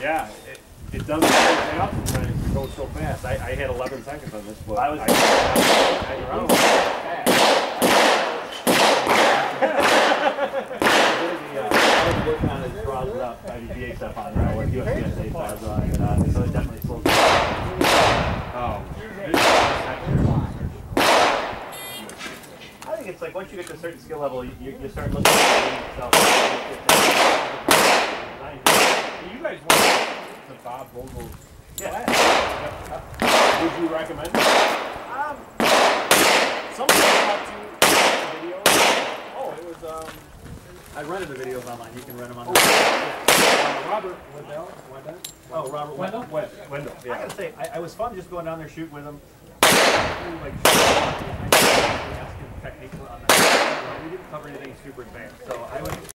Yeah, it, it doesn't pay off sometimes to go so fast. I, I had 11 seconds on this, but I was- I, hang around. I was working on his draws up, IDPA stuff on there, what USPSA style and on, so it definitely slows down. Oh. I think it's like, once you get to a certain skill level, you, you start looking at yourself. You guys went to Bob Vogel's Yeah. class. Would you recommend it? Um, Somebody talked to video. Oh, it was, um, I rented the videos online, you can rent them online. uh, Robert Wendell. Wendell? Oh, Robert Wendell? Wendell. Wendell, I gotta say, I, I was fun just going down there shooting with him. Like, asking techniques on that. We didn't cover anything super advanced, so I would